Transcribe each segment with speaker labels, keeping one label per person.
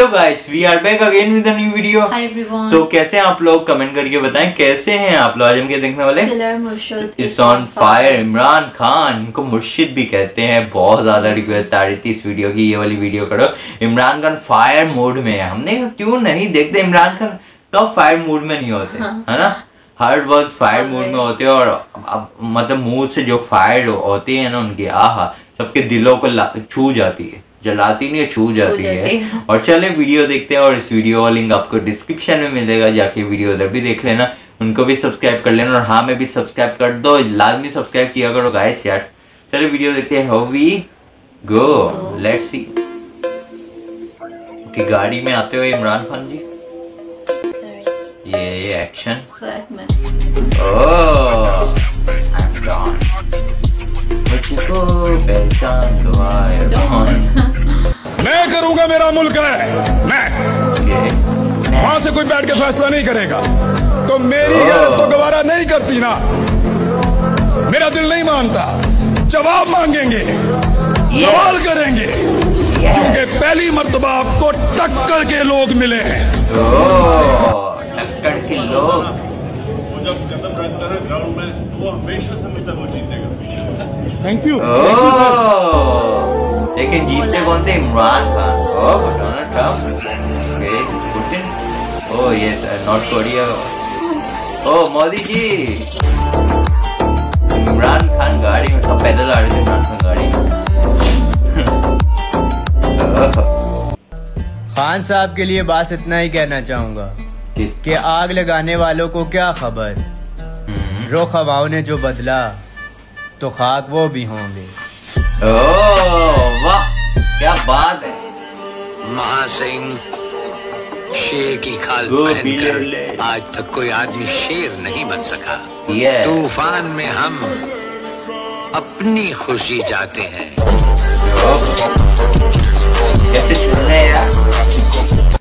Speaker 1: Hello guys we are back again with a new video
Speaker 2: hi everyone
Speaker 1: तो कैसे हैं आप लोग कमेंट करके बताएँ? कैसे हैं आप लोग? आज हम क्या देखने वाले
Speaker 2: किलर मुर्शिद
Speaker 1: इस ऑन फायर इमरान खान इनको मुर्शिद भी कहते हैं। बहुत ज़्यादा रिक्वेस्ट आ रही थी इस वीडियो की। ये वाली वीडियो करो। इमरान खान फायर मोड में है। हमने क्यों नहीं देखते इमरान खान कब फायर मूड में नहीं होते है। ना? हर वक्त फायर मूड में होते हैं और अब मतलब मुँह से जो फायर होती है ना उनकी आहा सबके दिलों को छू जाती है। जलाती नहीं छू जाती है।
Speaker 2: है।
Speaker 1: और चले वीडियो देखते हैं और इस वीडियो का लिंक आपको डिस्क्रिप्शन में मिलेगा जाके वीडियो उधर भी देख लेना। उनको भी सब्सक्राइब कर लेना और हाँ मैं भी सब्सक्राइब कर दो। लाजमी सब्सक्राइब किया करो गाइस यार। चलो वीडियो देखते हैं। How we go let's see कि गाड़ी में आते हुए इमरान खान जी। ये ये एक्शन ओह
Speaker 3: कोई बैठ के फैसला नहीं करेगा। तो मेरी गैरत तो गवारा नहीं करती ना। मेरा दिल नहीं मानता। जवाब मांगेंगे सवाल करेंगे। क्योंकि पहली मरतबा आपको टक्कर के लोग मिले हैं।
Speaker 1: टक्कर के लोग।
Speaker 4: वो जब कदम रखता है ग्राउंड में वो हमेशा समझता वो जीतेगा
Speaker 3: थैंक यू
Speaker 1: लेकिन जीतते कौन थे Imran Khan. Oh Donald Trump okay oh yes North Korea oh Modi ji Imran Khan गाड़ी में सब पैदल आ रहे थे इमरान खान गाड़ी में।
Speaker 5: खान साहब के लिए बस इतना ही कहना चाहूँगा कि आग लगाने वालों को क्या खबर?
Speaker 1: हम्म,
Speaker 5: रुख हवाओं ने जो बदला तो खाक वो भी होंगे।
Speaker 1: ओह वाह क्या बात है।
Speaker 6: महासिंह शेर की खाल
Speaker 1: गोपी लल्ले।
Speaker 6: पहनकर आज तक कोई आदमी शेर नहीं बन सका
Speaker 1: यस
Speaker 6: तूफान में हम अपनी खुशी जाते हैं
Speaker 1: कैसे सुन रहे हैं यार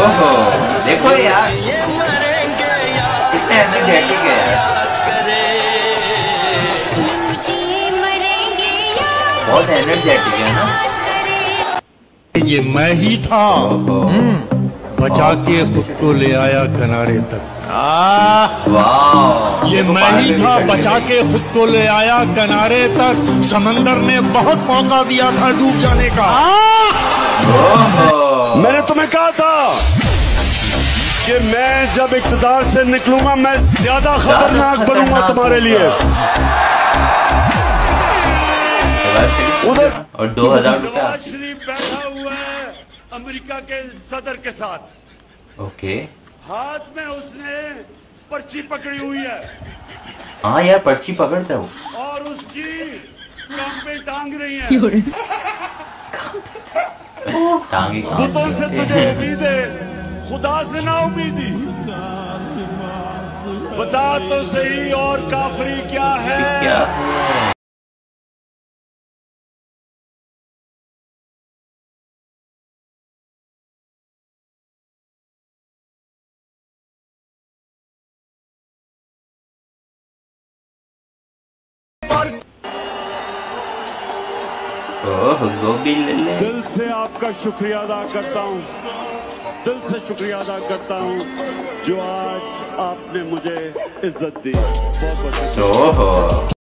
Speaker 1: ओहो देखो यार। कितने एनर्जेटिक है। यार बहुत एनर्जेटिक है ना।
Speaker 7: ये मैं ही था। बचा के खुद को ले आया किनारे तक।
Speaker 1: वाह
Speaker 7: ये मैं ही था बचा के खुद को ले आया किनारे तक। समंदर ने बहुत मौका दिया था डूब जाने का।
Speaker 3: कि मैं जब इकतदार से निकलूँगा मैं ज़्यादा खतरनाक बनूँगा तुम्हारे लिए। उधर
Speaker 1: और दो हज़ार
Speaker 3: शरीफ बैठा हुआ है अमेरिका के सदर के साथ।
Speaker 1: ओके।
Speaker 3: हाथ में उसने पर्ची पकड़ी हुई है।
Speaker 1: हाँ यार पर्ची पकड़ता है वो।
Speaker 3: और उसकी टांगे टांग रही है।
Speaker 1: टांगी
Speaker 3: से तुझे उम्मीद। है खुदा से ना उम्मीदी। बता तो सही और काफरी क्या है?
Speaker 1: क्या?
Speaker 3: दिल से आपका शुक्रिया अदा करता हूँ। दिल से शुक्रिया अदा करता हूँ जो आज आपने मुझे इज़्ज़त दी। बहुत बहुत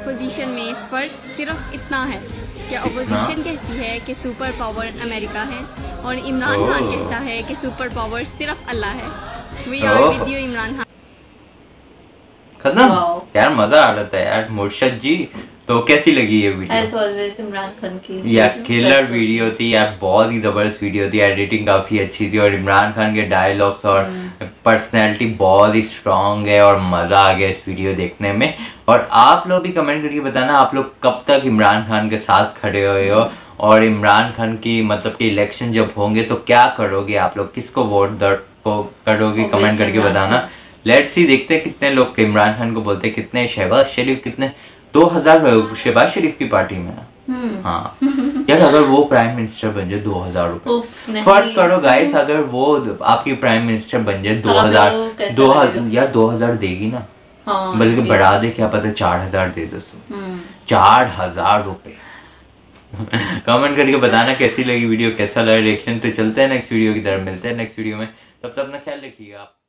Speaker 8: अपोजिशन में फ़र्क सिर्फ़ इतना है। कि अपोजिशन कहती है कि सुपर पावर अमेरिका है और इमरान खान कहता है कि सुपर पावर सिर्फ़ अल्लाह है। We
Speaker 1: are
Speaker 8: with you Imran Khan.
Speaker 1: खत्म। यार मज़ा आ रहा था यार मुर्शद जी तो कैसी लगी ये वीडियो
Speaker 2: इमरान खान की
Speaker 1: या किलर वीडियो थी यार बहुत ही ज़बरदस्त वीडियो थी एडिटिंग काफ़ी अच्छी थी और इमरान खान के डायलॉग्स और पर्सनैलिटी बहुत ही स्ट्रांग है और मज़ा आ गया इस वीडियो देखने में। और आप लोग भी कमेंट करके बताना आप लोग कब तक इमरान खान के साथ खड़े हुए हो? और इमरान खान की मतलब कि इलेक्शन जब होंगे तो क्या करोगे आप लोग? किसको वोट दर को करोगे? कमेंट करके बताना। लेट्स सी देखते हैं कितने लोग इमरान खान को बोलते हैं कितने शहबाज शरीफ कितने दो हज़ार शहबाज शरीफ की पार्टी में
Speaker 2: हम्म।
Speaker 1: हाँ। यार अगर वो प्राइम मिनिस्टर बन जाए दो हज़ार रुपए। फ़र्ज़ करो गाइस अगर वो आपकी प्राइम मिनिस्टर बन जाए दो हज़ार दो हज़ार यार दो हज़ार देगी ना।
Speaker 2: हाँ
Speaker 1: बल्कि बढ़ा दे क्या पता चार हज़ार दे दो।
Speaker 2: हम्म।
Speaker 1: चार हज़ार रुपए। कमेंट करके बताना कैसी लगी वीडियो कैसा लगा रिएक्शन तो चलते हैं नेक्स्ट वीडियो की तरफ़ मिलते हैं नेक्स्ट वीडियो में। तब तक अपना ख्याल रखिएगा आप।